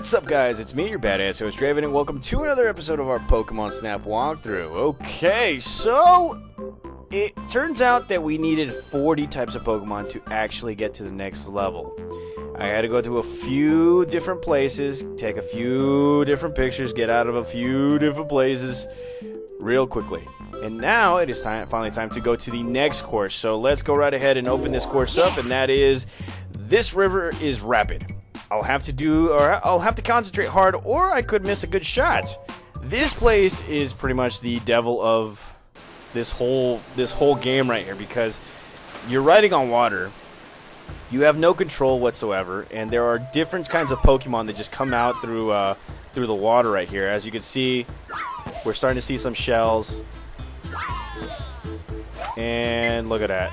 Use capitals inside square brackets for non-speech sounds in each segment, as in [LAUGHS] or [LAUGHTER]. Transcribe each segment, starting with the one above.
What's up, guys? It's me, your badass host, Draven, and welcome to another episode of our Pokemon Snap walkthrough. Okay, so it turns out that we needed 40 types of Pokemon to actually get to the next level. I had to go to a few different places, take a few different pictures, get out of a few different places real quickly. And now it is time, finally time to go to the next course. So let's go right ahead and open this course up, and that is this river is rapid. I'll have to do, or I'll have to concentrate hard, or I could miss a good shot. This place is pretty much the devil of this whole this whole game right here because you're riding on water. You have no control whatsoever, and there are different kinds of Pokemon that just come out through uh, through the water right here. As you can see, we're starting to see some shells, and look at that.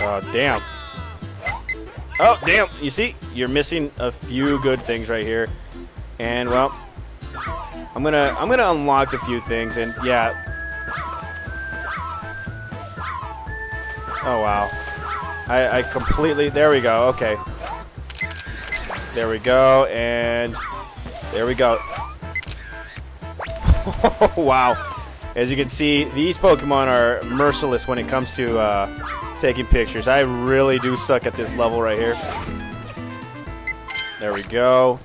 Oh, damn. Oh, damn. You see? You're missing a few good things right here. And, well, I'm to I'm to unlock a few things and yeah. Oh, wow. I, I completely There we go. Okay. There we go and there we go. [LAUGHS] Oh, wow. As you can see, these Pokemon are merciless when it comes to uh, taking pictures. I really do suck at this level right here. There we go.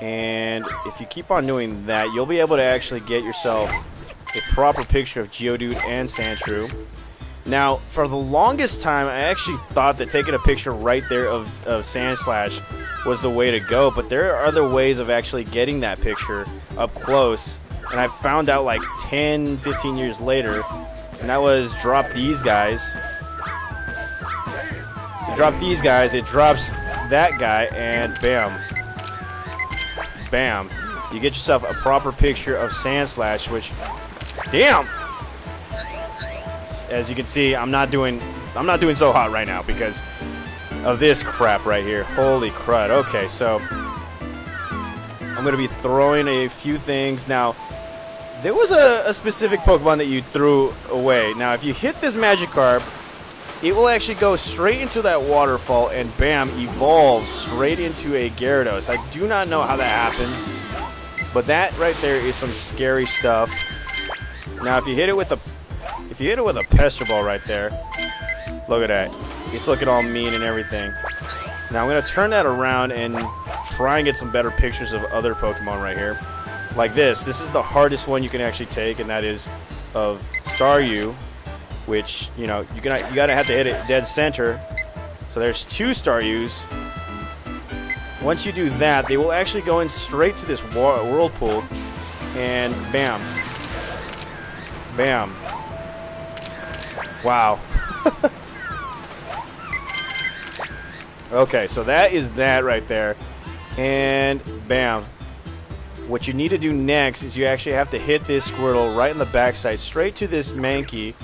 And if you keep on doing that, you'll be able to actually get yourself a proper picture of Geodude and Sandshrew. Now, for the longest time, I actually thought that taking a picture right there of, of Sandslash was the way to go, but there are other ways of actually getting that picture up close. And I found out like 10, 15 years later, and that was drop these guys you drop these guys, it drops that guy, and bam. Bam. You get yourself a proper picture of Sandslash, which, damn! As you can see, I'm not doing, I'm not doing so hot right now because of this crap right here. Holy crud. Okay, so I'm going to be throwing a few things. Now, there was a, a specific Pokemon that you threw away. Now, if you hit this Magikarp, it will actually go straight into that waterfall and bam, evolve straight into a Gyarados. I do not know how that happens, but that right there is some scary stuff. Now, if you hit it with a, if you hit it with a Pester Ball right there, look at that. It's looking all mean and everything. Now, I'm going to turn that around and try and get some better pictures of other Pokemon right here. Like this. This is the hardest one you can actually take, and that is of Staryu which you know you gonna you gotta have to hit it dead center. So there's two Staryus. Once you do that, they will actually go in straight to this whirlpool, and bam, bam. Wow. [LAUGHS] okay, so that is that right there, and bam. What you need to do next is you actually have to hit this Squirtle right in the backside, straight to this Mankey,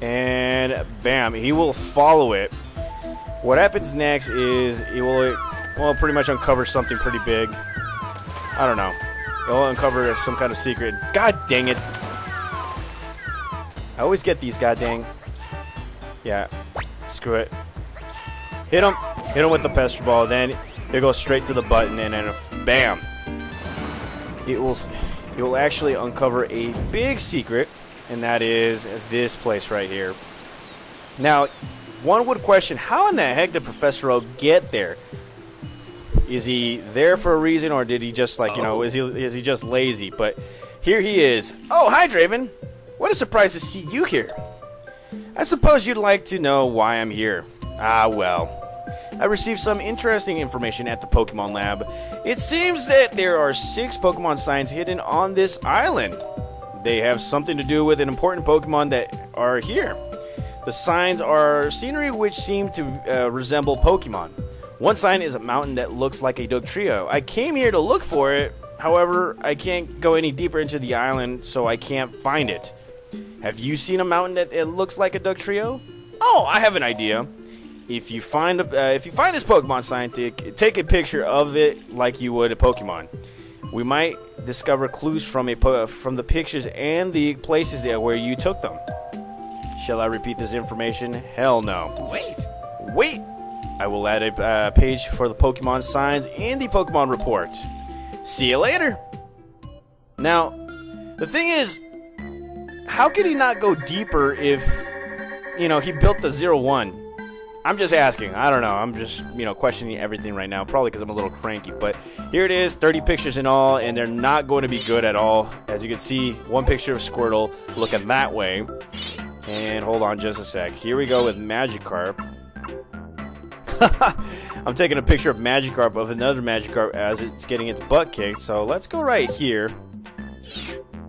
and bam, he will follow it. What happens next is he will, well, pretty much uncover something pretty big. I don't know. He'll uncover some kind of secret. God dang it. I always get these god dang. Yeah, screw it. Hit him. Hit him with the pester ball. Then it goes straight to the button and then bam. It will, it will actually uncover a big secret and that is this place right here. Now, one would question, how in the heck did Professor Oak get there? Is he there for a reason, or did he just like you know? Is he is he just lazy? But here he is. Oh, hi, Draven. What a surprise to see you here. I suppose you'd like to know why I'm here. Ah, well. I received some interesting information at the Pokemon Lab. It seems that there are six Pokemon signs hidden on this island. They have something to do with an important Pokemon that are here. The signs are scenery which seem to uh, resemble Pokemon. One sign is a mountain that looks like a Dugtrio. I came here to look for it, however, I can't go any deeper into the island, so I can't find it. Have you seen a mountain that it looks like a Dugtrio? Oh, I have an idea. If you find a, uh, if you find this Pokemon sign, take a picture of it like you would a Pokemon. We might discover clues from a from the pictures and the places where you took them. Shall I repeat this information? Hell no. Wait. Wait. I will add a uh, page for the Pokemon signs in the Pokemon report. See you later. Now, the thing is, how could he not go deeper if, you know, he built the zero one? I'm just asking. I don't know. I'm just, you know, questioning everything right now. Probably because I'm a little cranky. But here it is, 30 pictures in all, and they're not going to be good at all. As you can see, one picture of Squirtle looking that way. And hold on just a sec. Here we go with Magikarp. [LAUGHS] I'm taking a picture of Magikarp of another Magikarp as it's getting its butt kicked. So let's go right here.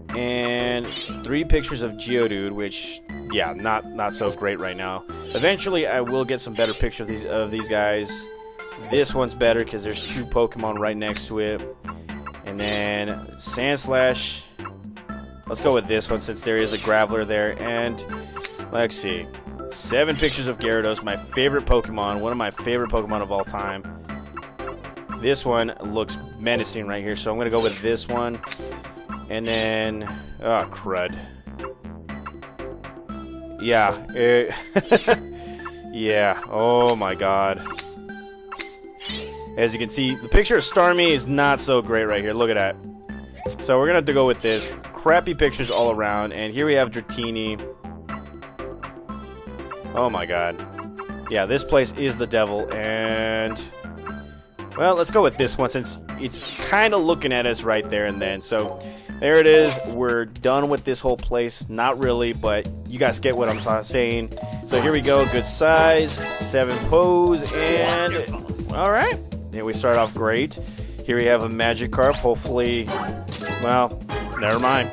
And three pictures of Geodude, which, yeah, not not so great right now. Eventually, I will get some better pictures of these of these guys. This one's better because there's two Pokemon right next to it. And then Sandslash. Let's go with this one since there is a Graveler there. And let's see. Seven pictures of Gyarados, my favorite Pokemon, one of my favorite Pokemon of all time. This one looks menacing right here, so I'm going to go with this one. And then, oh, crud. Yeah. It, [LAUGHS] yeah. Oh, my God. As you can see, the picture of Starmie is not so great right here. Look at that. So we're to have to go with this. Crappy pictures all around. And here we have Dratini. Oh my god. Yeah, this place is the devil, and... Well, let's go with this one since it's kind of looking at us right there and then. So, there it is. We're done with this whole place. Not really, but you guys get what I'm saying. So here we go. Good size. Seven pose, and... Alright. Yeah, we start off great. Here we have a magic Magikarp. Hopefully... Well, never mind.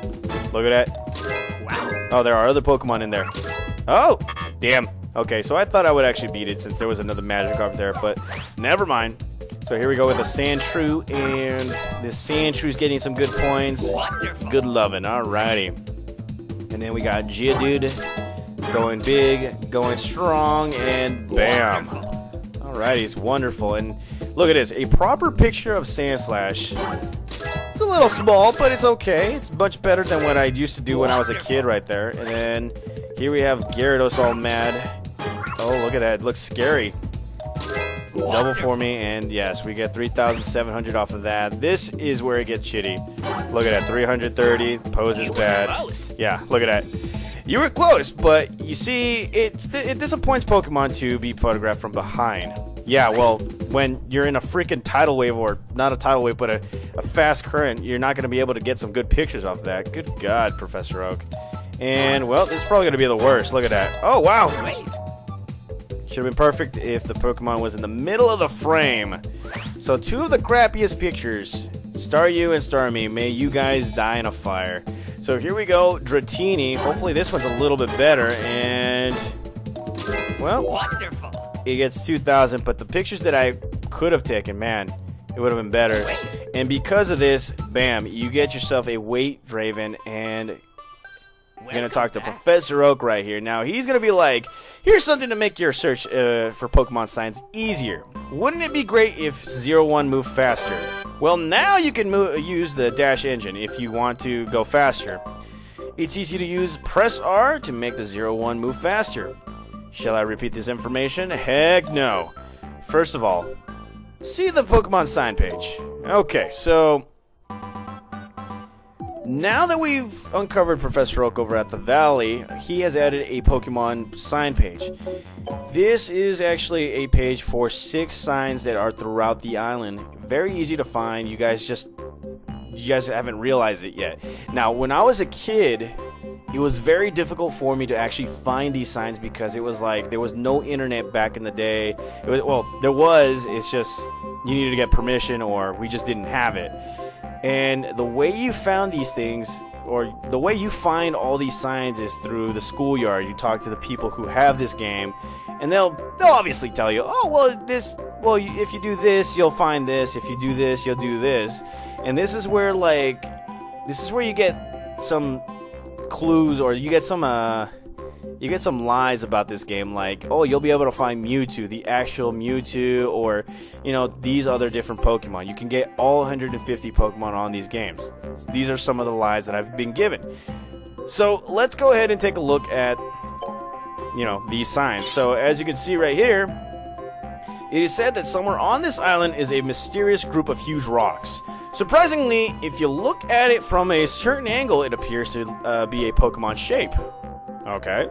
Look at that. Oh, there are other Pokemon in there. Oh! Damn. Okay, so I thought I would actually beat it since there was another magic Magikarp there, but never mind. So here we go with the Sandshrew, and this Sandshrew's getting some good points. Wonderful. Good loving, alrighty. And then we got Geodude going big, going strong, and bam. Alrighty, it's wonderful. And look at this, a proper picture of Sandslash. It's a little small, but it's okay. It's much better than what I used to do when I was a kid right there. And then here we have Gyarados all mad. Oh, look at that. It looks scary. Double for me, and yes, we get 3,700 off of that. This is where it gets shitty. Look at that, 330. Pose is bad. Yeah, look at that. You were close, but you see, it's it disappoints Pokemon to be photographed from behind. Yeah, well, when you're in a freaking tidal wave, or not a tidal wave, but a, a fast current, you're not going to be able to get some good pictures off that. Good God, Professor Oak. And, well, this is probably going to be the worst. Look at that. Oh, wow. Should have been perfect if the Pokemon was in the middle of the frame. So, two of the crappiest pictures. Staryu and Starmie, may you guys die in a fire. So here we go, Dratini. Hopefully this one's a little bit better, and... Well, Wonderful. it gets 2,000, but the pictures that I could have taken, man, it would have been better. And because of this, bam, you get yourself a Weight Draven, and we're going to talk to Professor Oak right here. Now, he's going to be like, here's something to make your search uh, for Pokemon signs easier. Wouldn't it be great if Zero One moved faster? Well, now you can move, use the Dash engine if you want to go faster. It's easy to use. Press R to make the Zero One move faster. Shall I repeat this information? Heck no. First of all, see the Pokemon sign page. Okay, so now that we've uncovered Professor Oak over at the Valley, he has added a Pokemon sign page. This is actually a page for six signs that are throughout the island. Very easy to find. You guys just you guys haven't realized it yet. Now, when I was a kid, it was very difficult for me to actually find these signs because it was like there was no internet back in the day. Was well, there was. It's just you needed to get permission, or we just didn't have it. And the way you found these things, or the way you find all these signs, is through the schoolyard. You talk to the people who have this game, and they'll they'll obviously tell you, oh well, this well if you do this, you'll find this. If you do this, you'll do this. And this is where like this is where you get some clues, or you get some uh you get some lies about this game like oh you'll be able to find Mewtwo the actual Mewtwo or you know these other different Pokemon you can get all 150 Pokemon on these games these are some of the lies that I've been given so let's go ahead and take a look at you know these signs so as you can see right here It is said that somewhere on this island is a mysterious group of huge rocks. Surprisingly, if you look at it from a certain angle, it appears to uh, be a Pokemon shape. Okay.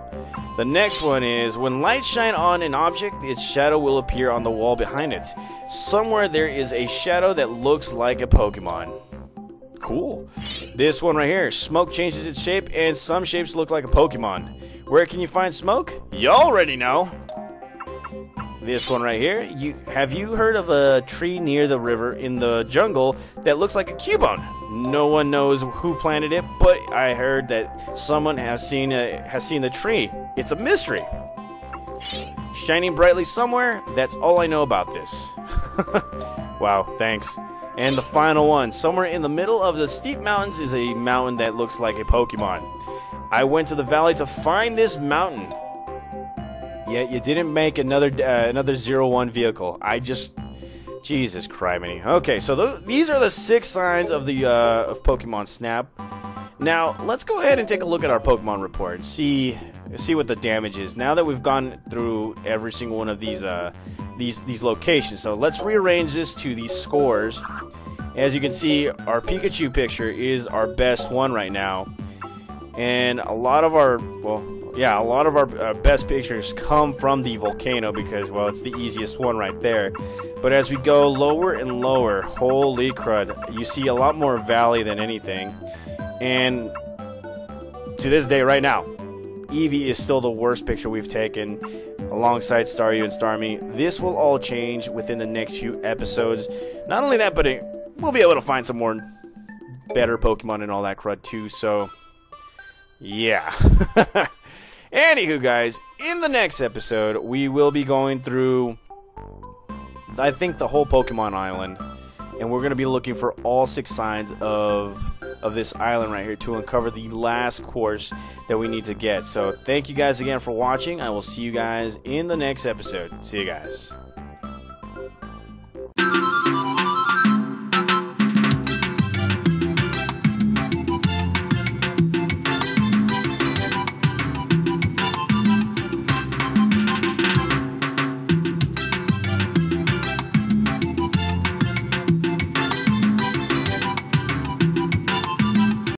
The next one is when lights shine on an object, its shadow will appear on the wall behind it. Somewhere there is a shadow that looks like a Pokemon. Cool. This one right here, smoke changes its shape and some shapes look like a Pokemon. Where can you find smoke? You already know. This one right here, you have you heard of a tree near the river in the jungle that looks like a Cubone? No one knows who planted it, but I heard that someone has seen a, has seen the tree. It's a mystery. Shining brightly somewhere, that's all I know about this. [LAUGHS] wow, thanks. And the final one, somewhere in the middle of the steep mountains is a mountain that looks like a Pokemon. I went to the valley to find this mountain. Yet you didn't make another uh, another zero one vehicle. I just Jesus criminy. Okay, so th these are the six signs of the uh, of Pokemon Snap. Now let's go ahead and take a look at our Pokemon report see see what the damage is. Now that we've gone through every single one of these uh, these these locations, so let's rearrange this to these scores. As you can see, our Pikachu picture is our best one right now, and a lot of our well yeah, a lot of our uh, best pictures come from the volcano because, well, it's the easiest one right there. But as we go lower and lower, holy crud, you see a lot more valley than anything. And to this day, right now, Eevee is still the worst picture we've taken alongside Staryu and Starmie. This will all change within the next few episodes. Not only that, but it, we'll be able to find some more better Pokemon and all that crud too, so yeah. [LAUGHS] Anywho, guys, in the next episode, we will be going through, I think, the whole Pokemon Island. And we're going to be looking for all six signs of of this island right here to uncover the last course that we need to get. So thank you guys again for watching. I will see you guys in the next episode. See you guys.